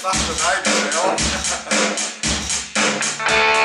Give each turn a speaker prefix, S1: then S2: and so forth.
S1: Fachbereich, ja. Genau.